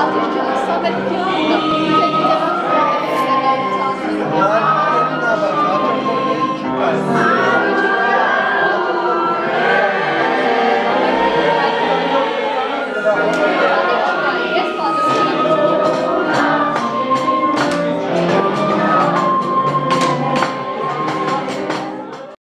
Altri